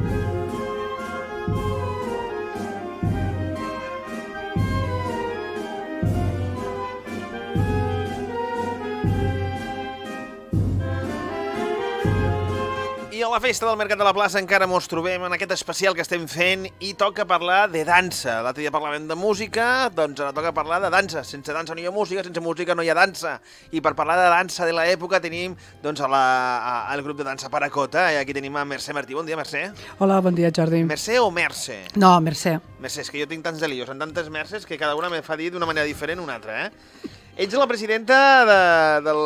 I a la festa del Mercat de la Plaça encara mos trobem en aquest especial que estem fent i toca parlar de dansa. L'altre dia parlàvem de música, doncs ara toca parlar de dansa. Sense dansa no hi ha música, sense música no hi ha dansa. I per parlar de dansa de l'època tenim doncs, a la, a, al grup de dansa Paracota i aquí tenim a Mercè Martí. Bon dia, Mercè. Hola, bon dia, Jordi. Mercè o Mercè? No, Mercè. Mercè, és que jo tinc tants delios, en tantes Mercès que cada una me fa dir d'una manera diferent una altra, eh? Ets la presidenta de, del,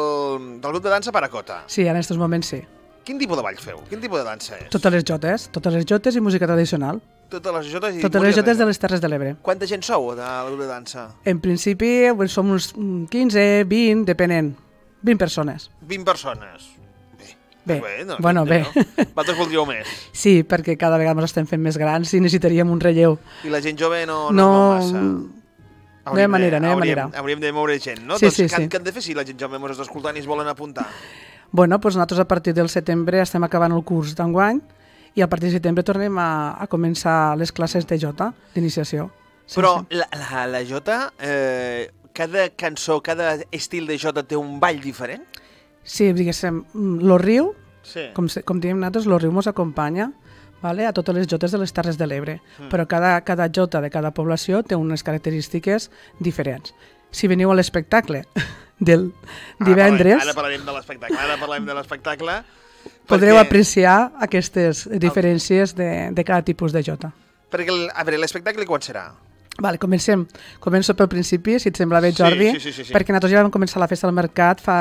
del grup de dansa Paracota. Sí, en aquests moments sí. Quin tipus de ball feu? Quin tipus de dansa és? Totes les jotes, totes les jotes i música tradicional. Totes les jotes i Totes les jotes de les Terres de l'Ebre. Quanta gent sou del grup de dansa? En principi som uns mm, 15, 20, depenent. 20 persones. 20 persones. Bé. Bé, no, bueno, bé. No? Vosaltres voldríeu més. Sí, perquè cada vegada ens estem fent més grans i necessitaríem un relleu. I la gent jove no, no, No, massa. no hi ha manera, no hi ha hauríem, manera. Hauríem de moure gent, no? Sí, doncs sí, què, sí. què han de fer si la gent jove ens està escoltant i es volen apuntar? Bueno, doncs nosaltres a partir del setembre estem acabant el curs d'enguany i a partir de setembre tornem a, a començar les classes de jota, d'iniciació. Sí, Però sí. la, la, la jota, eh, cada cançó, cada estil de jota té un ball diferent? Sí, diguéssim, mm, lo riu, Sí. com, com diem nosaltres, lo riu mos acompanya vale, a totes les jotes de les Terres de l'Ebre, Mm. però cada, cada jota de cada població té unes característiques diferents. Si veniu a l'espectacle del divendres, Ara parlarem, ara parlarem de l'espectacle. Ara parlarem de l'espectacle. podreu perquè- apreciar aquestes diferències de, de cada tipus de jota. Perquè, el, a veure, l'espectacle quan serà? Vale, comencem. Començo pel principi, si et sembla bé, Sí, Jordi, sí, sí, sí, sí. perquè nosaltres ja vam començar la festa del mercat fa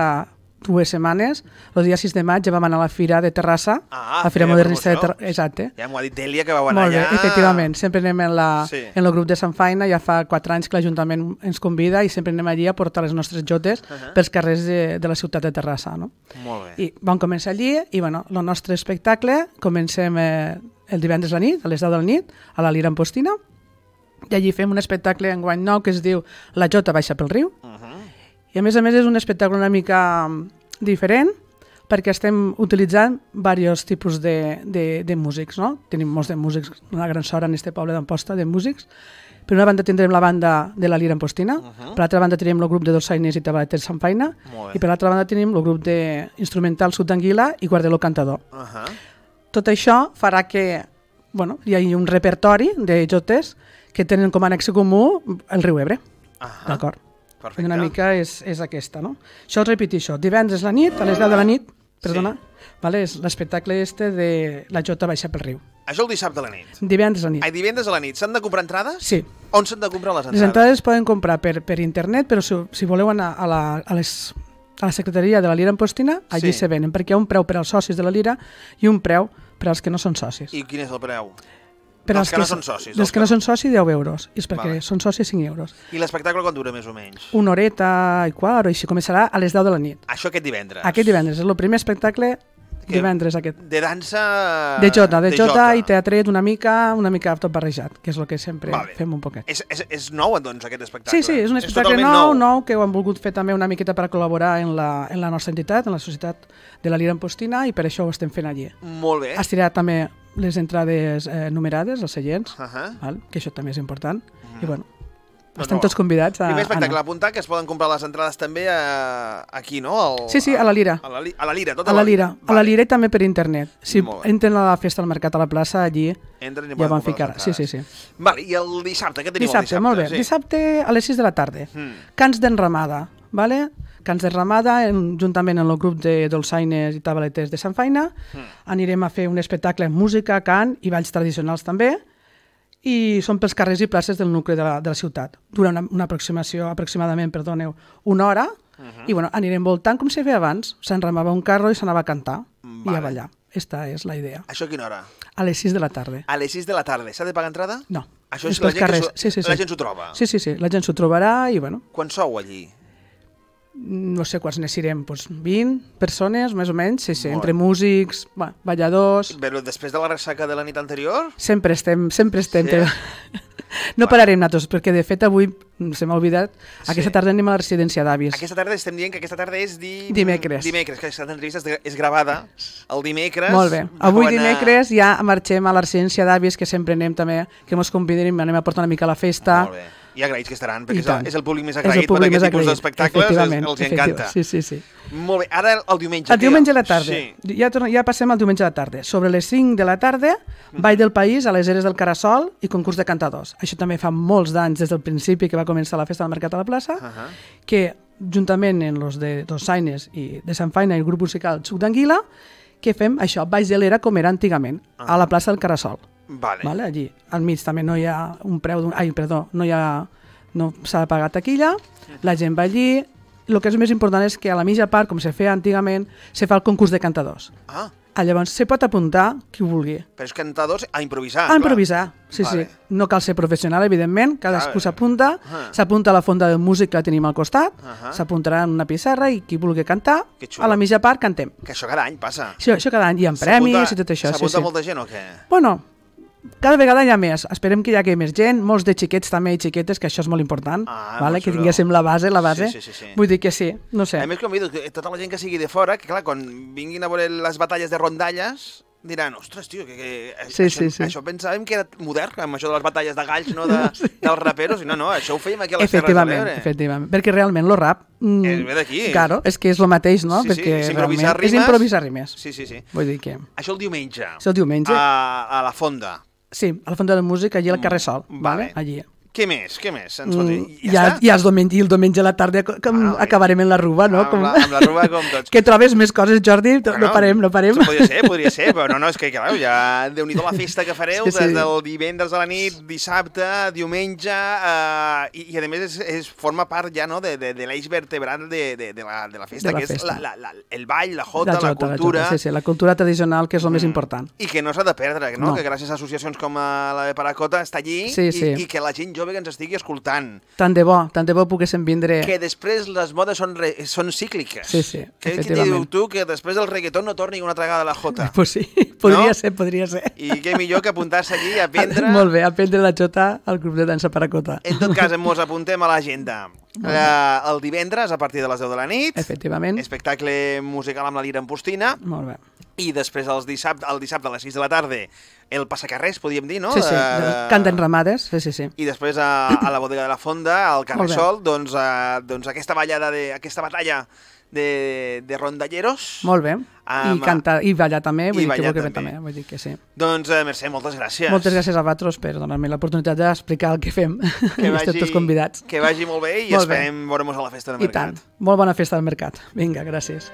dues setmanes. El dia 6 de maig ja vam anar a la Fira de Terrassa, Ah, la Fira Modernista de. Terrassa. Exacte. Ja m'ho ha dit Delia, que vau anar Molt bé, allà... efectivament. Sempre anem en, la, Sí. en el grup de Sant Faina, ja fa quatre anys que l'Ajuntament ens convida i sempre anem allí a portar les nostres jotes Uh -huh. pels carrers de, de la ciutat de Terrassa. No? Molt bé. I vam començar allí i bueno, el nostre espectacle comencem eh, el divendres a la nit, a les 10 de la nit, a la Lira Ampostina, i allí fem un espectacle en guany nou que es diu La Jota baixa pel riu. I a més a més és un espectacle una mica mm, diferent perquè estem utilitzant diversos tipus de, de, de músics, no? Tenim molts de músics, una gran sort en este poble d'Amposta de músics. Per una banda tindrem la banda de la Lira Ampostina, uh -huh. per l'altra banda tenim el grup de dolçainers i tabaleters Sant Faina, Molt bé. i per l'altra banda tenim el grup d'instrumental Sud d'Anguila i Guardeló Cantador. Uh -huh. Tot això farà que bueno, hi hagi un repertori de jotes que tenen com a nexe comú el riu Ebre. Uh -huh. D'acord? Perfecte. Una mica és, és aquesta, no? Això us repeteixo, divendres la nit, a les 10 de la nit, perdona, vale, és l'espectacle este de la Jota baixa pel riu. Això el dissabte a la nit. Divendres a la nit. Ai, divendres a la nit. S'han de comprar entrades? Sí. On s'han de comprar les Les entrades? entrades es poden comprar per, per internet, però si, si voleu anar a la, a, les, a la secretaria de la Lira Ampostina, allí Sí. se venen, perquè hi ha un preu per als socis de la Lira i un preu per als que no són socis. I quin és el preu? Per dels als que no són socis, dels que no són socis, 10 euros. I és perquè Vale. són socis, 5 euros. I l'espectacle quan dura més o menys? Una horeta i quart, o així, començarà a les 10 de la nit. Això aquest divendres. Aquest divendres, és el primer espectacle Que- divendres aquest. De dansa... De jota, de, jota, i teatret una mica, una mica tot barrejat, que és el que sempre Vale. fem un poquet. És, és, és nou, doncs, aquest espectacle? Sí, sí, és un espectacle totalment nou, nou, que ho han volgut fer també una miqueta per col·laborar en la, en la nostra entitat, en la societat de la Lira Ampostina, i per això ho estem fent allí. Molt bé. Has tirat també les entrades eh, numerades, els seients, Uh -huh. val? que això també és important, i bueno, Doncs estem no. tots convidats a, Primer a espectacle, anar. apuntar que es poden comprar les entrades també a, aquí, no? Al, Sí, sí, a la Lira. A la, li- a la Lira, tot A la Lira, a la Vale. Lira i també per internet. Si entren a la festa al mercat a la plaça, allí Entren i ja van ficar. Sí, sí, sí. Vale, i el dissabte, què teniu Dissabte, el dissabte? molt bé. Sí. Dissabte a les 6 de la tarda. Mm. Cants d'enramada, vale? Cants d'enramada, en, juntament amb el grup de dolçaines i tabaleters de Sant Faina. Mm. Anirem a fer un espectacle amb música, cant i balls tradicionals també. I són pels carrers i places del nucli de la, de la ciutat. Dura una, una aproximació, aproximadament, perdoneu, una hora. Mhm. I bueno, anirem voltant com se feia abans. S'enramava un carro i s'anava a cantar i Vale. a ballar. Esta és la idea. Això a quina hora? A les 6 de la tarda. A les 6 de la tarda. S'ha de pagar entrada? No. Això és és la gent, carrers. que Sí, sí, sí. la gent s'ho troba. Sí, sí, sí. La gent s'ho trobarà i, bueno, Quan sou allí? No sé quants necessitem, doncs 20 persones, més o menys, sí, sí, Molt entre músics, va, balladors... Però després de la ressaca de la nit anterior? Sempre estem, sempre estem. Sí? No pararem nosaltres, perquè de fet avui, mm, se m'ha oblidat, Sí. aquesta tarda anem a la residència d'avis. Aquesta tarda estem dient que aquesta tarda és di... Dimecres. Dimecres, que aquesta entrevista és, gravada el dimecres. Molt bé. Avui eh, dimecres ja marxem a la residència d'avis, que sempre anem també, que mos convidem, anem a portar una mica a la festa. Molt bé. I agraïts que estaran, perquè és el, és el públic més És agraït públic per més aquest tipus d'espectacles, els, encanta. Sí, sí, sí. Molt bé, ara el, diumenge. El diumenge a la tarda. Sí. Ja, torna- ja passem al diumenge a la tarda. Sobre les 5 de la tarda, Mhm. Ball del País a les Eres del Carasol i concurs de cantadors. Això també fa molts d'anys des del principi que va començar la festa del Mercat a la plaça, Uh -huh. que juntament amb els de Dolçaines i de Sant Faina i el grup musical Suc d'Anguila, que fem això, Baix de l'Era com era antigament, a la plaça del Carasol. Vale. Vale? Allí, al mig també no hi ha un preu d'un... Ai, perdó, no hi ha... No s'ha de pagar taquilla, la gent va allí... El que és més important és que a la mitja part, com se feia antigament, se fa el concurs de cantadors. Ah, Ah, llavors, se pot apuntar qui vulgui. però és cantadors a improvisar. a improvisar, sí, Vale. sí. No cal ser professional, evidentment, cadascú Clar. s'apunta, Ah. s'apunta a la fonda del músic que tenim al costat, Ahà. s'apuntarà en una pissarra i qui vulgui cantar, a la mitja part cantem. clar. Que això cada any passa. Això, això cada any, hi ha premis i tot això. Sí, S'apunta sí. molta gent o què? Bueno, cada vegada hi ha més. Esperem que hi hagi més gent, molts de xiquets també i xiquetes, que això és molt important, Ah, vale? que tinguéssim la base, la base. Sí, sí, sí, sí. Vull dir que sí, no sé. A més, convido que tota la gent que sigui de fora, que clar, quan vinguin a veure les batalles de rondalles, diran, ostres, tio, que, que Sí, això, sí, sí. això pensàvem que era modern, amb això de les batalles de galls, no de, dels raperos, i no, no, això ho fèiem aquí a les Terres de Efectivament, l'Ebre. efectivament. Perquè realment el rap... mm, És ve d'aquí. Claro, és que és el mateix, no? Sí, sí, Perquè és improvisar realment és rimes. improvisar rimes. Sí, sí, sí. Vull dir que... Això el diumenge. És el diumenge. A, a la fonda. Sí, a la Fonda de Música, allí al carrer Sol, Vale. vale. allí. Què més? Què més? Ens pot dir? Mm, ja, ja el diumenge, i el diumenge a la tarda com, Ah, bé. acabarem en la ruba, no? Amb la- amb la ruba com tots. que trobes més coses, Jordi? no parem, no parem. Podria ser, podria ser, però no, no, és que, clar, ja déu nhi la festa que fareu Sí, sí. des del divendres a la nit, dissabte, diumenge, eh, i, i a més és, és, forma part ja no, de, de, de l'eix vertebral de, de, de, la, de la festa, De la que és festa. la, la, la, el ball, la jota, la, La jota, cultura, La jota, sí, sí, la cultura tradicional, que és el més important. i que no s'ha de perdre, no? No. que gràcies a associacions com a la de Paracota està allí Sí, i, sí. i que la gent jove que ens estigui escoltant. Tant de bo, tant de bo poguéssim vindre... Que després les modes són, re, són cícliques. Sí, sí, que, que efectivament. diu tu que després del reggaeton no torni una altra vegada la jota. Pues sí, podria No? ser, podria ser. I què millor que apuntar-se allí a aprendre... Molt bé, aprendre la jota al grup de dansa Paracota. En tot cas, ens apuntem a l'agenda. Eh, el divendres, a partir de les 10 de la nit, Efectivament. espectacle musical amb la Lira en Postina, Molt bé. i després els dissabte, el dissabte a les 6 de la tarda, el passacarrers, podríem dir, no? Sí, sí, Eh, canten ramades, sí, sí, sí. I després a, a la bodega de la Fonda, al carrer. Sol, doncs, eh, doncs aquesta ballada de, aquesta batalla de, de rondalleros. Molt bé. I Amb- cantar, i ballar també, vull i dir que també. també, vull dir que sí. Doncs, eh, Mercè, moltes gràcies. Moltes gràcies a vosaltres per donar-me l'oportunitat d'explicar el que fem. Que I estem tots convidats. Que vagi molt bé i Molt esperem veure'ns a la festa del I mercat. tant. Molt bona festa al mercat. Vinga, gràcies.